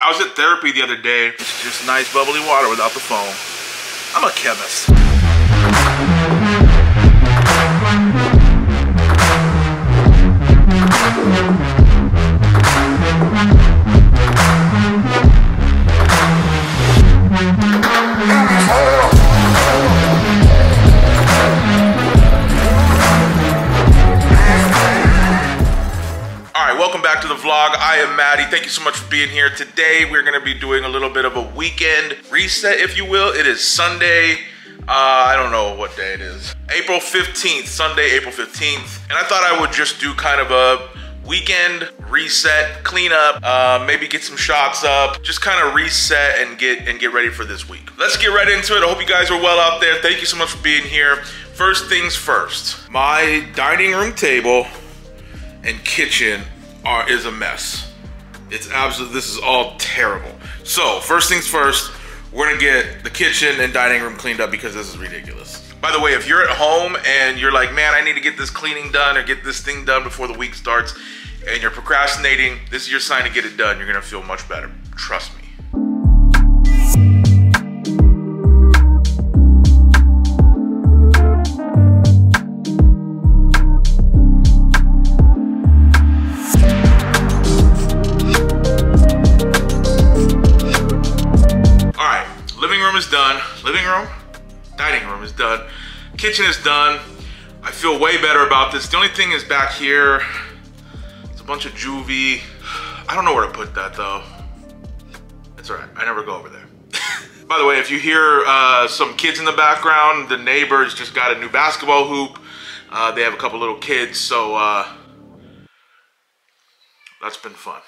I was at therapy the other day. It's just nice bubbly water without the foam. I'm a chemist. Vlog. I am Matty. Thank you so much for being here. Today, we're gonna be doing a little bit of a weekend reset, if you will. It is Sunday. Uh, I don't know what day it is. April 15th, Sunday, April 15th. And I thought I would just do kind of a weekend reset, clean up, uh, maybe get some shots up, just kind of reset and get and get ready for this week. Let's get right into it. I hope you guys are well out there. Thank you so much for being here. First things first, my dining room table and kitchen are is a mess. It's absolutely, this is all terrible. So first things first, we're gonna get the kitchen and dining room cleaned up because this is ridiculous. By the way, if you're at home and you're like, man, I need to get this cleaning done or get this thing done before the week starts, and you're procrastinating, this is your sign to get it done. You're gonna feel much better. Trust me. Kitchen is done. I feel way better about this. The only thing is back here, it's a bunch of juvie. I don't know where to put that though. It's all right, I never go over there. By the way, if you hear uh, some kids in the background, the neighbors just got a new basketball hoop. Uh, they have a couple little kids, so uh, that's been fun.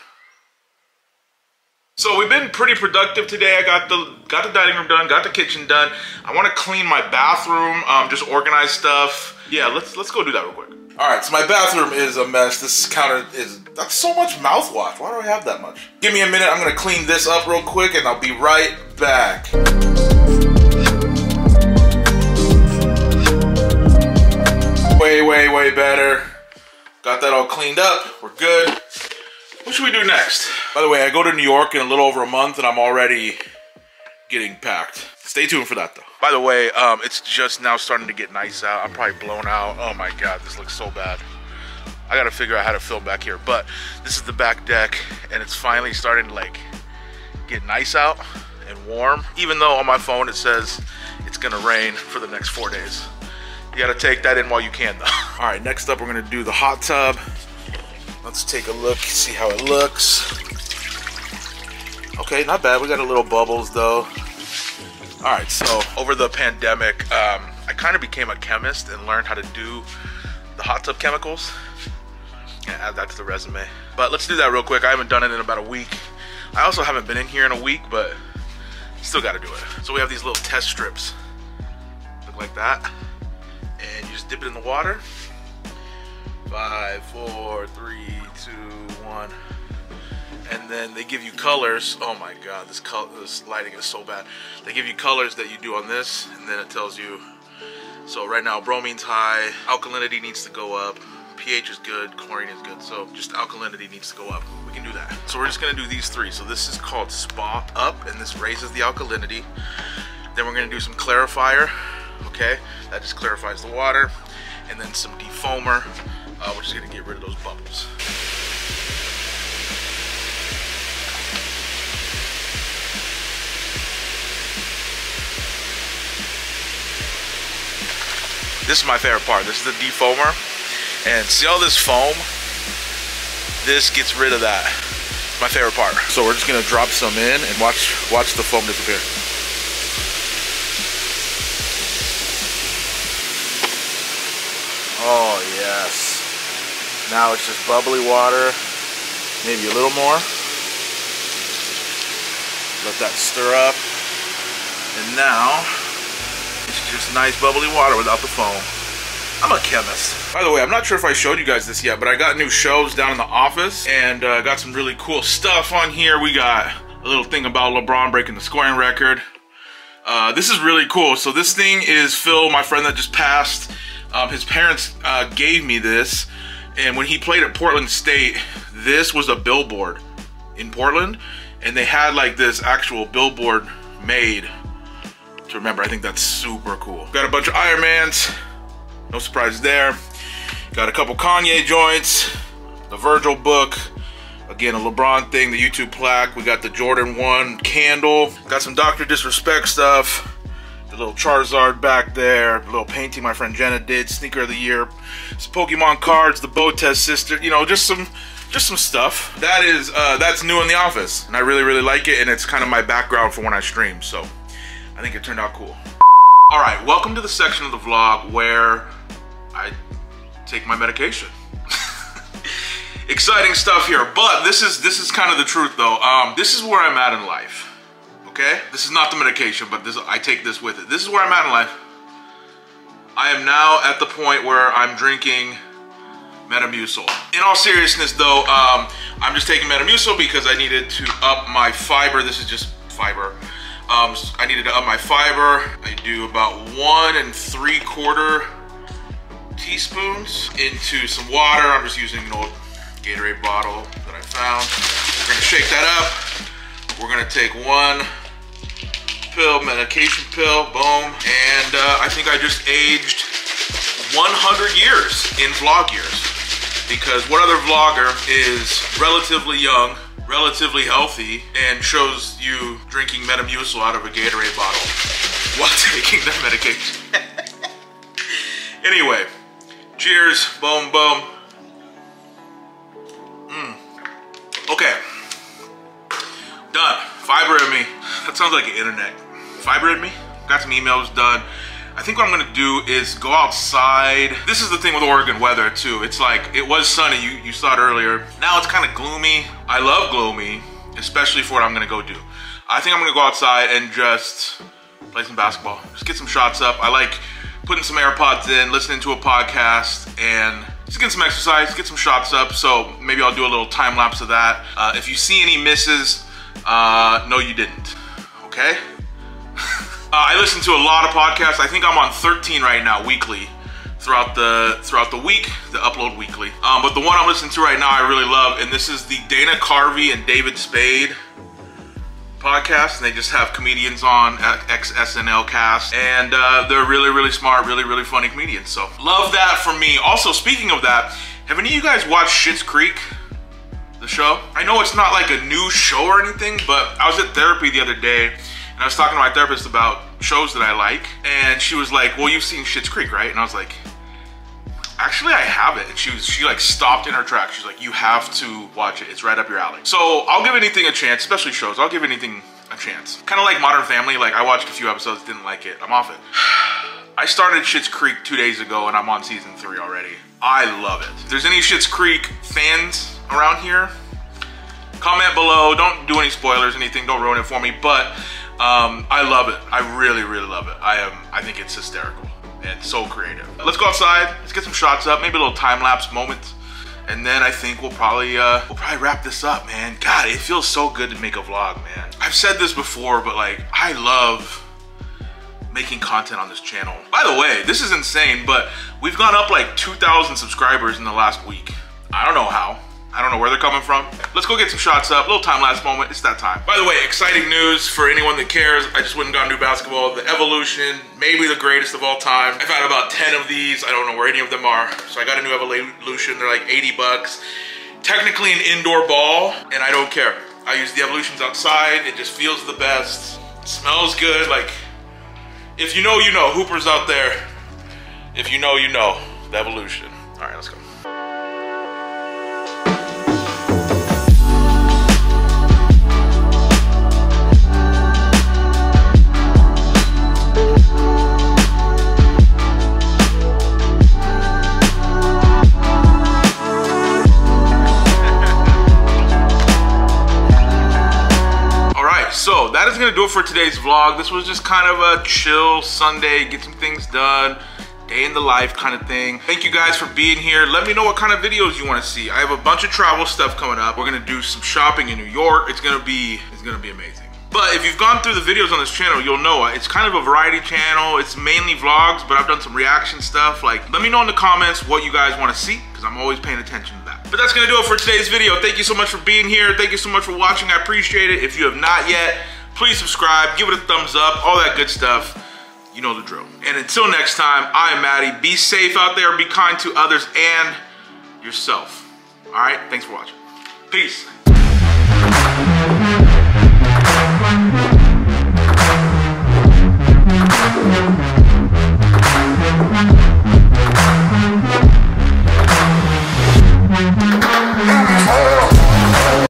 So we've been pretty productive today. I got the got the dining room done, got the kitchen done. I want to clean my bathroom, um, just organize stuff. Yeah, let's let's go do that real quick. All right, so my bathroom is a mess. This counter is that's so much mouthwash. Why do I have that much? Give me a minute. I'm gonna clean this up real quick, and I'll be right back. Way, way, way better. Got that all cleaned up. We're good. What should we do next? By the way, I go to New York in a little over a month and I'm already getting packed. Stay tuned for that though. By the way, um, it's just now starting to get nice out. I'm probably blown out. Oh my God, this looks so bad. I gotta figure out how to film back here. But this is the back deck and it's finally starting to like get nice out and warm. Even though on my phone it says it's gonna rain for the next four days. You gotta take that in while you can though. All right, next up we're gonna do the hot tub. Let's take a look, see how it looks. Okay, not bad. We got a little bubbles though. All right, so over the pandemic, um, I kind of became a chemist and learned how to do the hot tub chemicals. And add that to the resume. But let's do that real quick. I haven't done it in about a week. I also haven't been in here in a week, but still got to do it. So we have these little test strips. Look like that. And you just dip it in the water Five, four, three, two, one. And then they give you colors. Oh my God, this color, this lighting is so bad. They give you colors that you do on this, and then it tells you. So right now, bromine's high, alkalinity needs to go up, pH is good, chlorine is good. So just alkalinity needs to go up. We can do that. So we're just gonna do these three. So this is called Spa Up, and this raises the alkalinity. Then we're gonna do some clarifier, okay? That just clarifies the water. And then some defoamer, uh, we're just gonna get rid of those bubbles. This is my favorite part. This is the defoamer. And see all this foam? This gets rid of that. My favorite part. So we're just gonna drop some in and watch watch the foam disappear. Oh yes. Now it's just bubbly water, maybe a little more. Let that stir up. And now, it's just nice bubbly water without the foam. I'm a chemist. By the way, I'm not sure if I showed you guys this yet, but I got new shelves down in the office and uh, got some really cool stuff on here. We got a little thing about LeBron breaking the scoring record. Uh, this is really cool. So this thing is Phil, my friend that just passed. Um, his parents uh, gave me this. And when he played at Portland State, this was a billboard in Portland. and they had like this actual billboard made to remember. I think that's super cool. Got a bunch of Ironmans, no surprise there. Got a couple Kanye joints, the Virgil book, again a LeBron thing, the YouTube plaque. We got the Jordan 1 candle. Got some Dr. Disrespect stuff. Little Charizard back there, little painting my friend Jenna did, sneaker of the year, some Pokemon cards, the Botez sister, you know, just some just some stuff. That is uh, that's new in the office, and I really really like it, and it's kind of my background for when I stream. So I think it turned out cool. All right, welcome to the section of the vlog where I take my medication. Exciting stuff here, but this is this is kind of the truth though. Um, this is where I'm at in life. Okay, this is not the medication, but this I take this with it. This is where I'm at in life. I am now at the point where I'm drinking Metamucil. In all seriousness though, um, I'm just taking Metamucil because I needed to up my fiber. This is just fiber. Um, I needed to up my fiber. I do about one and three quarter teaspoons into some water. I'm just using an old Gatorade bottle that I found. We're gonna shake that up. We're gonna take one pill, medication pill, boom. And uh, I think I just aged 100 years in vlog years. Because what other vlogger is relatively young, relatively healthy, and shows you drinking Metamucil out of a Gatorade bottle while taking that medication? anyway, cheers, boom, boom. Mm. Okay. Done. Fiber in me. That sounds like an internet. Fiber in me. Got some emails done. I think what I'm gonna do is go outside. This is the thing with Oregon weather too. It's like, it was sunny, you, you saw it earlier. Now it's kind of gloomy. I love gloomy, especially for what I'm gonna go do. I think I'm gonna go outside and just play some basketball. Just get some shots up. I like putting some AirPods in, listening to a podcast, and just get some exercise, get some shots up. So maybe I'll do a little time lapse of that. Uh, if you see any misses, uh, no you didn't, okay? uh, I listen to a lot of podcasts. I think I'm on 13 right now, weekly, throughout the throughout the week, the upload weekly. Um, but the one I'm listening to right now I really love, and this is the Dana Carvey and David Spade podcast and they just have comedians on ex SNL cast and uh, they're really really smart really really funny comedians so love that for me also speaking of that have any of you guys watched Schitt's Creek show I know it's not like a new show or anything but I was at therapy the other day and I was talking to my therapist about shows that I like and she was like well you've seen Schitt's Creek right and I was like actually I have it. And she was, she like stopped in her tracks. She's like, you have to watch it. It's right up your alley. So I'll give anything a chance, especially shows. I'll give anything a chance. Kind of like Modern Family. Like I watched a few episodes, didn't like it. I'm off it. I started Schitt's Creek two days ago and I'm on season three already. I love it. If there's any Schitt's Creek fans around here, comment below. Don't do any spoilers, anything. Don't ruin it for me. But um, I love it. I really, really love it. I am. I think it's hysterical and so creative. Let's go outside, let's get some shots up, maybe a little time-lapse moment. And then I think we'll probably uh, we'll probably wrap this up, man. God, it feels so good to make a vlog, man. I've said this before, but like, I love making content on this channel. By the way, this is insane, but we've gone up like 2,000 subscribers in the last week. I don't know how. I don't know where they're coming from. Let's go get some shots up. Little time lapse moment. It's that time. By the way, exciting news for anyone that cares. I just went and got new basketball. The Evolution, maybe the greatest of all time. I've had about 10 of these. I don't know where any of them are. So I got a new Evolution. They're like 80 bucks. Technically an indoor ball, and I don't care. I use the Evolutions outside. It just feels the best. It smells good. Like, if you know, you know. Hoopers out there. If you know, you know. The Evolution. All right, let's go. So that is gonna do it for today's vlog. This was just kind of a chill Sunday, get some things done, day in the life kind of thing. Thank you guys for being here. Let me know what kind of videos you wanna see. I have a bunch of travel stuff coming up. We're gonna do some shopping in New York. It's gonna be, it's gonna be amazing. But if you've gone through the videos on this channel, you'll know uh, it's kind of a variety channel. It's mainly vlogs, but I've done some reaction stuff. Like, let me know in the comments what you guys wanna see, because I'm always paying attention. But that's gonna do it for today's video. Thank you so much for being here. Thank you so much for watching. I appreciate it. If you have not yet, please subscribe, give it a thumbs up, all that good stuff. You know the drill. And until next time, I am Matty. Be safe out there, be kind to others and yourself. All right, thanks for watching. Peace.